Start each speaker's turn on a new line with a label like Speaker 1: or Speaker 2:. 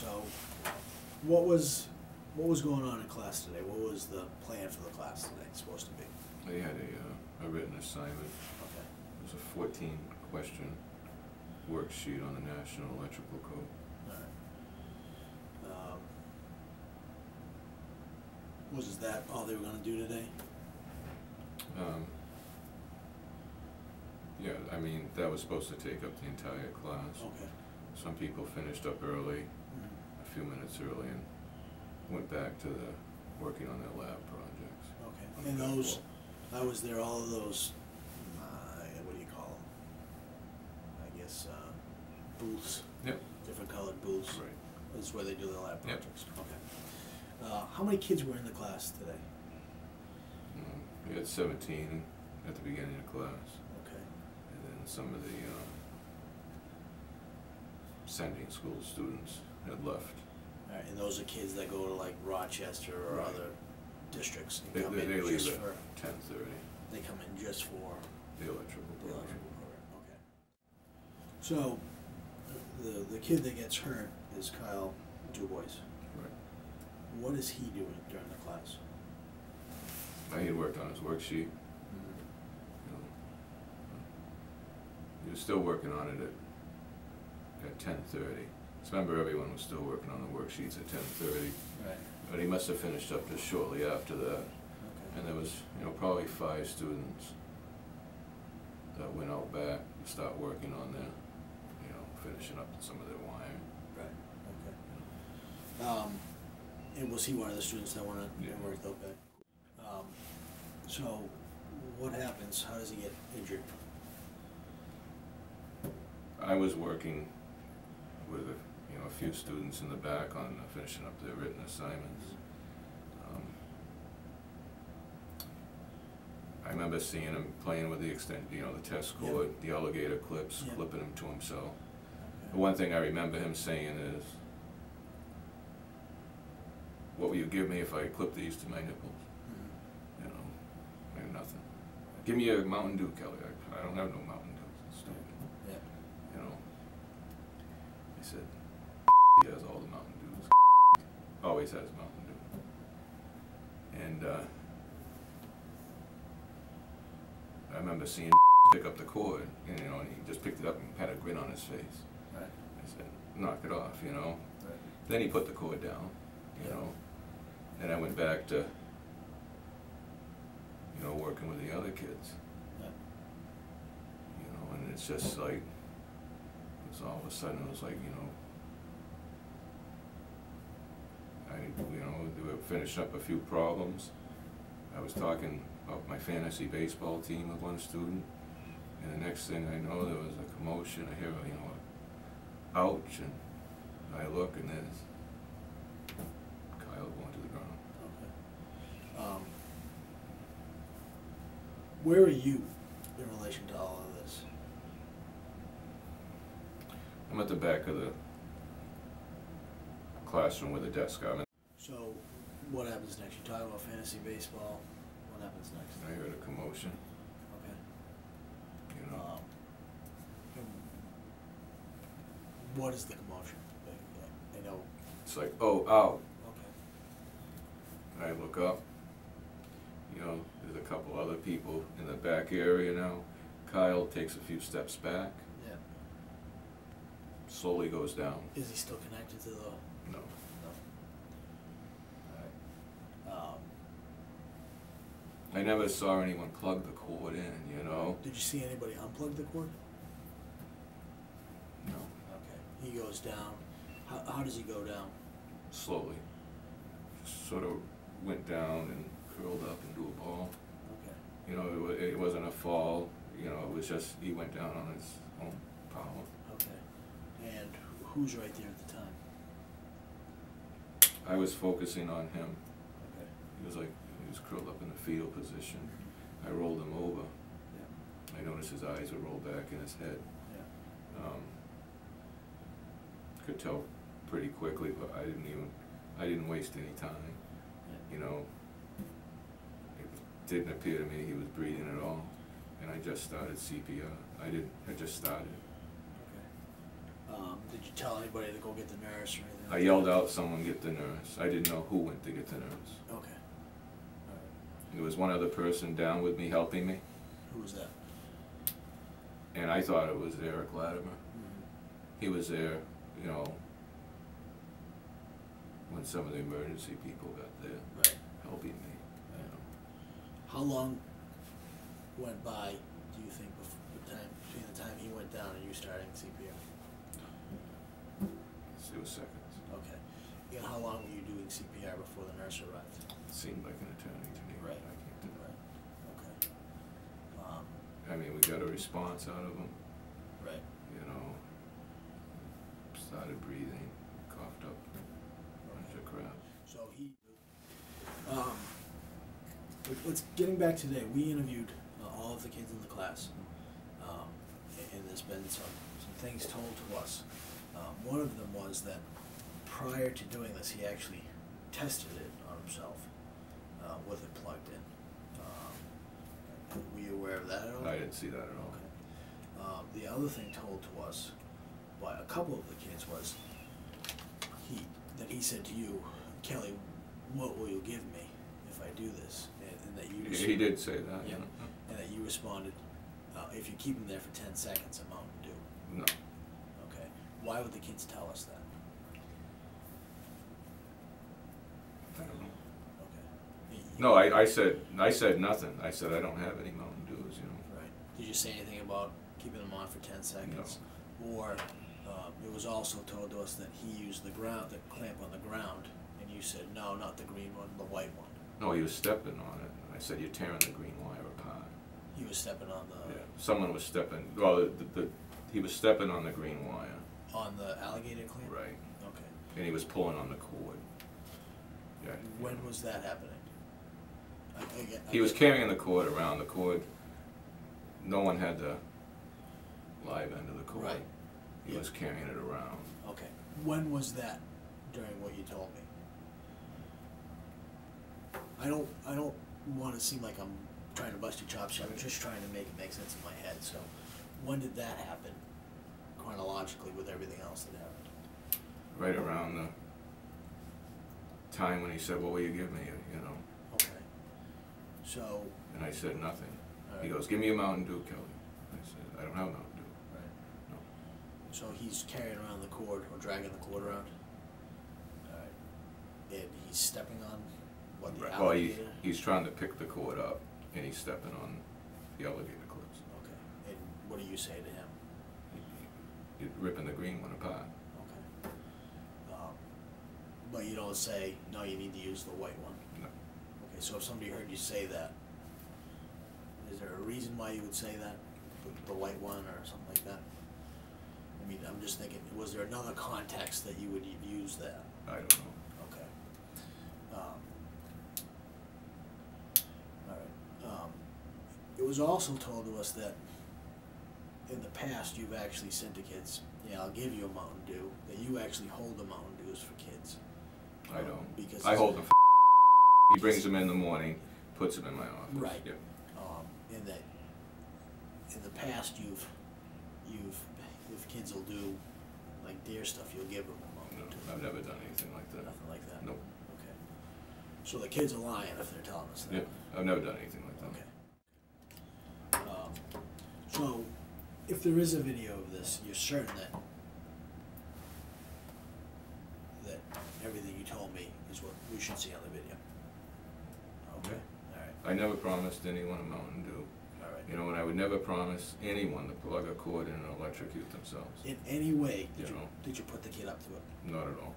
Speaker 1: So, what was, what was going on in class today? What was the plan for the class today supposed to be?
Speaker 2: They had a, uh, a written assignment,
Speaker 1: Okay.
Speaker 2: it was a fourteen question worksheet on the National Electrical Code.
Speaker 1: Alright. Um, Was that all they were gonna do today?
Speaker 2: Um, yeah, I mean, that was supposed to take up the entire class.
Speaker 1: Okay.
Speaker 2: Some people finished up early, a few minutes early, and went back to the, working on their lab projects.
Speaker 1: Okay,
Speaker 2: on the
Speaker 1: and
Speaker 2: back
Speaker 1: those,
Speaker 2: wall.
Speaker 1: I was there, all of those, uh, what do you call them? I guess, uh, booths,
Speaker 2: Yep,
Speaker 1: different colored booths.
Speaker 2: right.
Speaker 1: Is where they do their lab
Speaker 2: Yep.
Speaker 1: projects, okay. Uh, how many kids were in the class today?
Speaker 2: Um, We had seventeen at the beginning of class,
Speaker 1: Okay,
Speaker 2: and then some of the, uh, sending school students had left.
Speaker 1: and those are kids that go to like Rochester or
Speaker 2: Right.
Speaker 1: other districts
Speaker 2: They,
Speaker 1: and come
Speaker 2: they, they
Speaker 1: in
Speaker 2: leave
Speaker 1: just
Speaker 2: at
Speaker 1: for,
Speaker 2: ten thirty,
Speaker 1: they come in just for
Speaker 2: the electrical
Speaker 1: the
Speaker 2: program.
Speaker 1: electrical program, okay. So, the, the kid that gets hurt is Kyle Dubois.
Speaker 2: Right.
Speaker 1: What is he doing during the class?
Speaker 2: I had worked on his worksheet,
Speaker 1: Mm-hmm.
Speaker 2: you know. He was still working on it at, at ten thirty. Remember, everyone was still working on the worksheets at ten thirty,
Speaker 1: Right,
Speaker 2: but he must have finished up just shortly after that.
Speaker 1: okay.
Speaker 2: And there was, you know, probably five students that went out back to start working on their, you know, finishing up some of their wiring.
Speaker 1: Right, okay. Um, and was he one of the students that wanna,
Speaker 2: Yeah.
Speaker 1: that worked out back? Um, so, what happens, how does he get injured?
Speaker 2: I was working with, a you know, a few students in the back on uh, finishing up their written assignments. Um, I remember seeing him playing with the extent, you know, the test cord, the alligator clips,
Speaker 1: Yeah.
Speaker 2: clipping them to himself. The one thing I remember him saying is, what will you give me if I clip these to my nipples?
Speaker 1: Mhm.
Speaker 2: You know, nothing. Give me a Mountain Dew, Kelly, I, I don't have no Mountain Dew, it's stupid,
Speaker 1: Yeah,
Speaker 2: you know. He said, he has all the Mountain Dews, always has Mountain Dew. And, uh, I remember seeing pick up the cord, and, you know, and he just picked it up and had a grin on his face.
Speaker 1: right,
Speaker 2: I said, knock it off, you know?
Speaker 1: right.
Speaker 2: Then he put the cord down, you
Speaker 1: Yeah.
Speaker 2: know? And I went back to, you know, working with the other kids,
Speaker 1: Yeah.
Speaker 2: you know, and it's just like, it was all of a sudden, it was like, you know, I, you know, we were finishing up a few problems. I was talking about my fantasy baseball team with one student, and the next thing I know, there was a commotion, I hear, you know, a ouch, and I look and there's Kyle going to the ground.
Speaker 1: Okay. Um, where are you in relation to all of this?
Speaker 2: I'm at the back of the classroom with a desk. I'm in,
Speaker 1: So, what happens next? You talk about fantasy baseball, what happens next?
Speaker 2: I heard a commotion,
Speaker 1: Okay.
Speaker 2: you know.
Speaker 1: Um, What is the commotion? I- I know,
Speaker 2: It's like, oh, ow.
Speaker 1: okay,
Speaker 2: I look up, you know, there's a couple other people in the back area now. Kyle takes a few steps back,
Speaker 1: yeah.
Speaker 2: slowly goes down.
Speaker 1: Is he still connected to the,
Speaker 2: No.
Speaker 1: no? Alright. Um,
Speaker 2: I never saw anyone plug the cord in, you know?
Speaker 1: did you see anybody unplug the cord?
Speaker 2: No.
Speaker 1: Okay, he goes down, how, how does he go down?
Speaker 2: Slowly. Just sort of went down and curled up into a ball.
Speaker 1: Okay,
Speaker 2: You know, it, it wasn't a fall, you know, it was just, he went down on his own power.
Speaker 1: okay. And who's right there at the time?
Speaker 2: I was focusing on him.
Speaker 1: Okay.
Speaker 2: He was like, was curled up in the fetal position. I rolled him over.
Speaker 1: Yeah,
Speaker 2: I noticed his eyes were rolled back in his head.
Speaker 1: yeah.
Speaker 2: Um, could tell pretty quickly, but I didn't even, I didn't waste any time,
Speaker 1: Yeah.
Speaker 2: you know. It didn't appear to me he was breathing at all, and I just started CPR. I didn't, I just started.
Speaker 1: Okay. Um, Did you tell anybody to go get the nurse or anything?
Speaker 2: I yelled out, someone get the nurse. I didn't know who went to get the nurse.
Speaker 1: Okay.
Speaker 2: There was one other person down with me helping me,
Speaker 1: Who was that?
Speaker 2: and I thought it was Eric Latimer.
Speaker 1: Mhm.
Speaker 2: He was there, you know, when some of the emergency people got there
Speaker 1: Right.
Speaker 2: helping me, you know.
Speaker 1: How long went by, do you think, before, the time, between the time he went down and you starting CPR?
Speaker 2: It was seconds.
Speaker 1: Okay. And how long were you doing CPR before the nurse arrived?
Speaker 2: It seemed like an eternity to me.
Speaker 1: Right.
Speaker 2: I can't do
Speaker 1: Right. Okay. Um,
Speaker 2: I mean, we got a response out of him,
Speaker 1: right.
Speaker 2: you know. Started breathing, coughed up a bunch of crap.
Speaker 1: So he, um, let- let's, getting back to today, we interviewed uh, all of the kids in the class. Um, and there's been some, some things told to us. Um, one of them was that prior to doing this, he actually tested it on himself, uh, with it plugged in. Were you aware of that at all?
Speaker 2: I didn't see that at all.
Speaker 1: Okay. Um, the other thing told to us by a couple of the kids was he that he said to you, Kelly, what will you give me if I do this? And, and that you
Speaker 2: He- He did say that,
Speaker 1: Yeah. and that you responded, uh, if you keep him there for ten seconds, a Mountain Dew.
Speaker 2: No,
Speaker 1: Okay. Why would the kids tell us that?
Speaker 2: I don't know.
Speaker 1: Okay. Y-
Speaker 2: No, I, I said, I said nothing. I said, I don't have any Mountain Dews, you know.
Speaker 1: Right. Did you say anything about keeping them on for ten seconds? Or, um, it was also told to us that he used the ground, the clamp on the ground, and you said, no, not the green one, the white one.
Speaker 2: No, he was stepping on it. I said, you're tearing the green wire apart.
Speaker 1: He was stepping on the,
Speaker 2: Yeah, someone was stepping, well, the, the, he was stepping on the green wire,
Speaker 1: on the alligator clamp?
Speaker 2: right,
Speaker 1: Okay.
Speaker 2: and he was pulling on the cord. Yeah.
Speaker 1: When was that happening? I, I get- I
Speaker 2: He was carrying the cord around, the cord, no one had the live end of the cord.
Speaker 1: Right.
Speaker 2: He was carrying it around.
Speaker 1: Okay. When was that during what you told me? I don't, I don't wanna seem like I'm trying to bust your chops I'm just trying to make it make sense in my head, so when did that happen chronologically with everything else that happened?
Speaker 2: Right around the time when he said, what will you give me, you know.
Speaker 1: So,
Speaker 2: and I said nothing. He goes, give me a Mountain Dew, Kelly. I said, I don't have Mountain Dew.
Speaker 1: right.
Speaker 2: No.
Speaker 1: So he's carrying around the cord or dragging the cord around? Alright. And he's stepping on what, the
Speaker 2: Well, he,
Speaker 1: alligator?
Speaker 2: he's trying to pick the cord up, and he's stepping on the alligator clips.
Speaker 1: Okay, and what do you say to him?
Speaker 2: He- he- Ripping the green one apart.
Speaker 1: Okay. Um, But you don't say, no, you need to use the white one? So if somebody heard you say that, is there a reason why you would say that? The, the white one or something like that? I mean, I'm just thinking, was there another context that you would use that?
Speaker 2: I don't know.
Speaker 1: Okay. Um, Alright, um, it was also told to us that in the past, you've actually said to kids, yeah, I'll give you a Mountain Dew, that you actually hold the Mountain Dews for kids.
Speaker 2: I
Speaker 1: um,
Speaker 2: don't.
Speaker 1: Because.
Speaker 2: I hold them. He brings them in the morning, puts them in my office.
Speaker 1: Right.
Speaker 2: Yep.
Speaker 1: Um, in that, in the past, you've, you've, if kids will do like deer stuff, you'll give them a
Speaker 2: No,
Speaker 1: Mountain
Speaker 2: I've never done anything like that.
Speaker 1: Nothing like that?
Speaker 2: Nope.
Speaker 1: Okay. So the kids are lying if they're telling us that?
Speaker 2: Yep. I've never done anything like that.
Speaker 1: Okay. Um, so, if there is a video of this, you're certain that that everything you told me is what we should see on the video. Okay. All right.
Speaker 2: I never promised anyone a Mountain Dew.
Speaker 1: All right.
Speaker 2: You know, and I would never promise anyone to plug a cord in and electrocute themselves.
Speaker 1: In any way, did
Speaker 2: You
Speaker 1: you,
Speaker 2: know.
Speaker 1: did you put the kid up to it?
Speaker 2: Not at all.